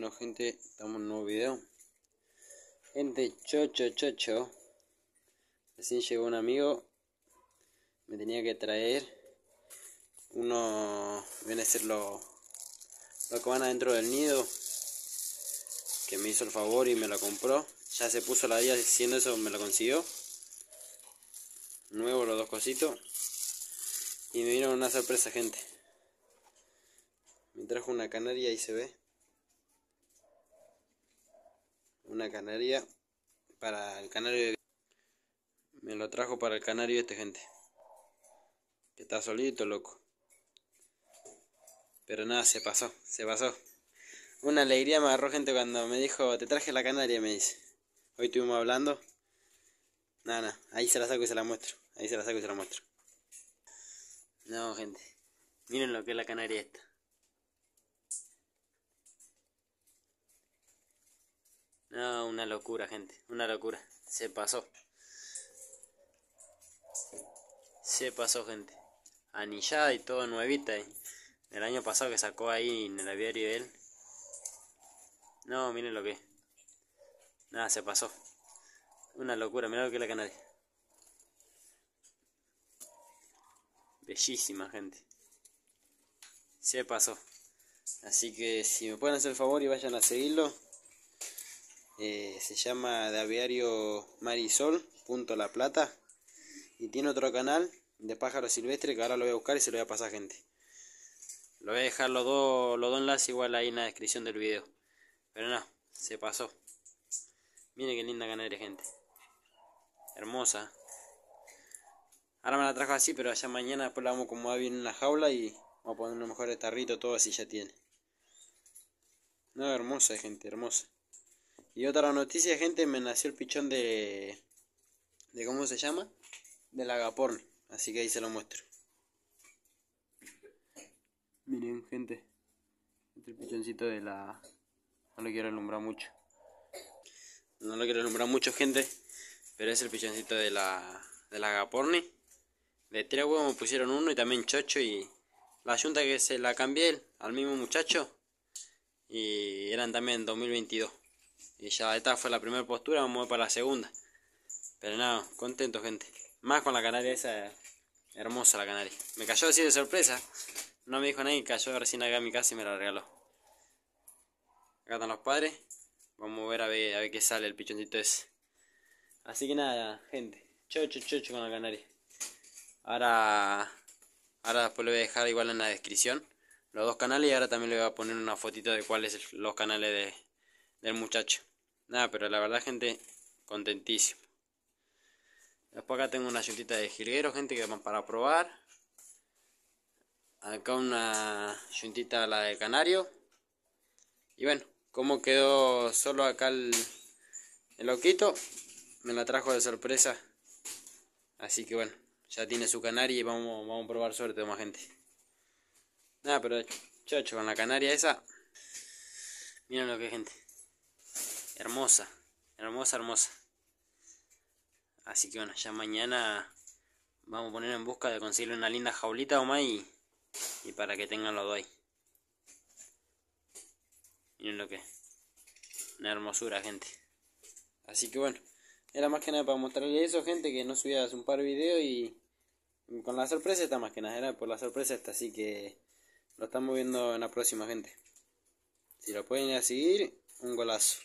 Bueno gente, estamos en un nuevo video. Gente, chocho, chocho. Recién llegó un amigo. Me tenía que traer uno, viene a ser lo, lo que van adentro del nido. Que me hizo el favor y me lo compró. Ya se puso la día diciendo eso, me lo consiguió. Nuevo los dos cositos. Y me vino una sorpresa gente. Me trajo una canaria y se ve. Una canaria para el canario. Me lo trajo para el canario este gente. Que está solito, loco. Pero nada, se pasó, se pasó. Una alegría me agarró gente cuando me dijo, te traje la canaria, me dice. Hoy estuvimos hablando. Nada, nada, ahí se la saco y se la muestro. Ahí se la saco y se la muestro. No, gente. Miren lo que es la canaria esta. No, una locura, gente. Una locura. Se pasó. Se pasó, gente. Anillada y todo nuevita. Eh. El año pasado que sacó ahí en el aviario de él. No, miren lo que. Nada, se pasó. Una locura. Miren lo que es la canaria. Bellísima, gente. Se pasó. Así que si me pueden hacer el favor y vayan a seguirlo. Eh, se llama de aviario Marisol, punto La Plata. Y tiene otro canal de pájaro silvestre que ahora lo voy a buscar y se lo voy a pasar gente. Lo voy a dejar los dos, los dos enlaces igual ahí en la descripción del video. Pero no, se pasó. Miren qué linda canaria gente. Hermosa. Ahora me la trajo así, pero allá mañana después la vamos a acomodar bien en la jaula y vamos a poner mejor tarrito, todo así ya tiene. No, hermosa gente, hermosa. Y otra noticia, gente, me nació el pichón de... ¿De cómo se llama? De la agaporn. Así que ahí se lo muestro. Miren, gente. Este el pichoncito de la... No lo quiero alumbrar mucho. No lo quiero alumbrar mucho, gente. Pero es el pichoncito de la... De la agaporni. De tres huevos me pusieron uno y también chocho y... La yunta que se la cambié al mismo muchacho. Y eran también 2022. Y ya esta fue la primera postura, vamos a para la segunda. Pero nada, contento gente. Más con la canaria esa hermosa la canaria. Me cayó así de sorpresa. No me dijo nadie, cayó recién acá a mi casa y me la regaló. Acá están los padres. Vamos a ver a ver, a ver qué sale el pichoncito ese. Así que nada, gente. Chocho, chocho con la canaria. Ahora, ahora después le voy a dejar igual en la descripción los dos canales y ahora también le voy a poner una fotito de cuáles los canales de, del muchacho. Nada, pero la verdad, gente, contentísimo. Después acá tengo una yuntita de jilguero, gente, que van para probar. Acá una yuntita la de canario. Y bueno, como quedó solo acá el, el loquito, me la trajo de sorpresa. Así que bueno, ya tiene su canaria y vamos, vamos a probar suerte más gente. Nada, pero chacho, con la canaria esa. Miren lo que gente. Hermosa, hermosa, hermosa. Así que bueno, ya mañana vamos a poner en busca de conseguirle una linda jaulita o más y, y para que tengan los dos ahí. Miren lo que. Una hermosura, gente. Así que bueno, era más que nada para mostrarles eso, gente, que no subía un par de videos y con la sorpresa está más que nada, era por la sorpresa esta, así que lo estamos viendo en la próxima, gente. Si lo pueden ir a seguir, un golazo.